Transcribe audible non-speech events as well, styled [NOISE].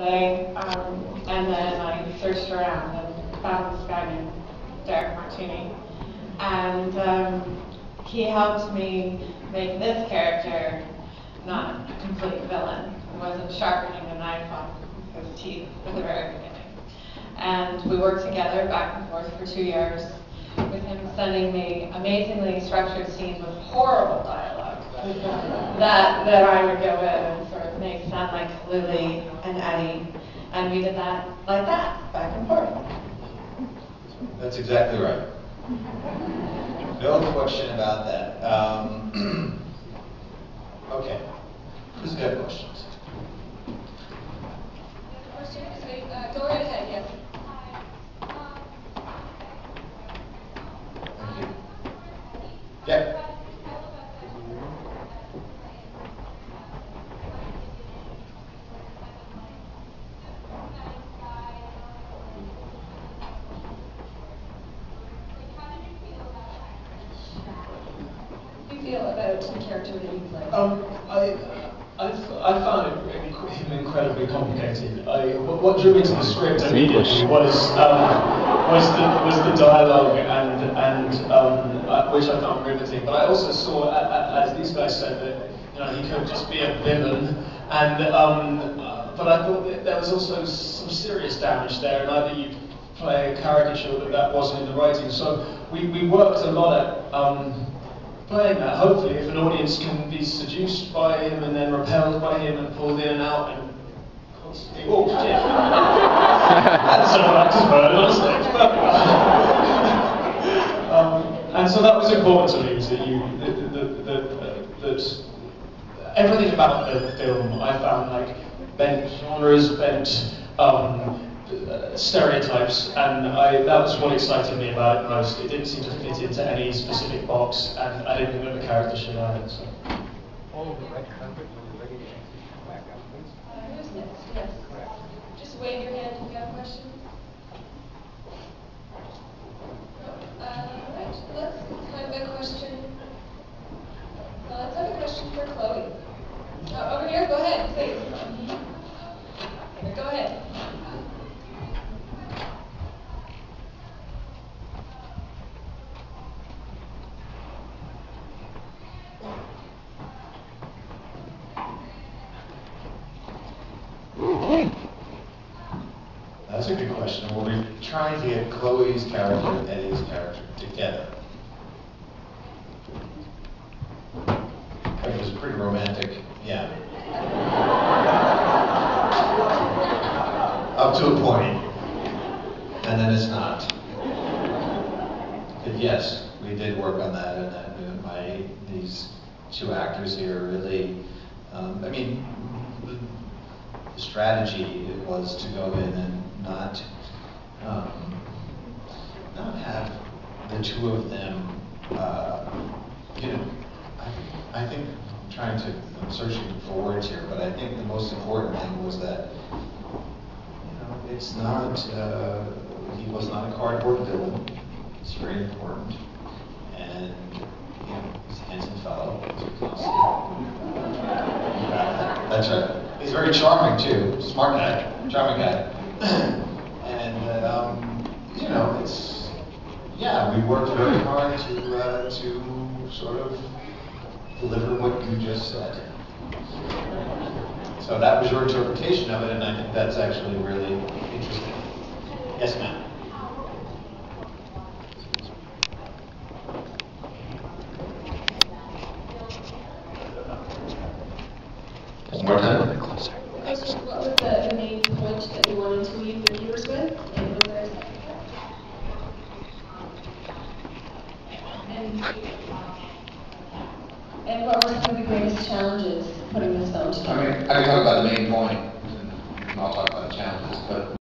Um, and then I searched around and found this guy named Derick Martini. And um, he helped me make this character not a complete villain. He wasn't sharpening a knife on his teeth at the very beginning. And we worked together back and forth for two years with him sending me amazingly structured scenes with horrible dialogue [LAUGHS] that, that I would go in and sort of make sound like Luli and Eddie. And we did that like that, back and forth. That's exactly right. No question about that. Um, [CLEARS THROAT] okay. Who's got questions? Question, wait, uh, go right ahead, yes. Thank you. Yeah. Feel about the character that you play? Um, I, I, I found it inc- him incredibly complicated. I, what, what drew me to the script immediately was um, was the was the dialogue and and um, uh, which I found riveting. But I also saw, a- a- as these guys said, that you know he could just be a villain. And um, uh, but I thought that there was also some serious damage there, and either you play a caricature that that wasn't in the writing. So we, we worked a lot at. Um, playing that, hopefully, if an audience can be seduced by him and then repelled by him and pulled in and out and constantly, oh shit. That's someone actor's word on stage. But, um, and so that was important to me, was that you, that, that, that, that everything about the film I found like bent genres, bent um, uh, stereotypes, and I, that was what excited me about it most. It didn't seem to fit into any specific box, and I didn't think that the character should either. So. All the red carpet when you're ready to answer. Back up, please. Uh, who's next? Yes. Just wave your hand if you have a question. No. Uh, right, let's have a question. Uh, let's have a question for Chloe. Uh, over here, go ahead, please. Here, Go ahead. That's a good question. Well, we're trying to get Chloe's character and Eddie's character together. It was pretty romantic, yeah. Up to a point. and then it's not. But yes, we did work on that, and that, uh, my, these two actors here really, um, I mean, the strategy was to go in and not, um, not have the two of them, uh, you know, I, I think, I'm trying to, I'm searching for words here, but I think the most important thing was that, you know, it's not, uh, he was not a cardboard villain, it's very important, and, you know, he's a handsome fellow. That's right. He's very charming too, smart guy, charming guy. [CLEARS THROAT] and um, you know, it's yeah, we worked very hard to uh, to sort of deliver what you just said. So that was your interpretation of it, and I think that's actually really interesting. Yes, ma'am. One more time. Question, what was the, the main point that you wanted to leave the viewers with? And was there a second? And, and what were some of the greatest challenges putting this film together? I mean, I can talk about the main point, and I'll talk about the challenges, but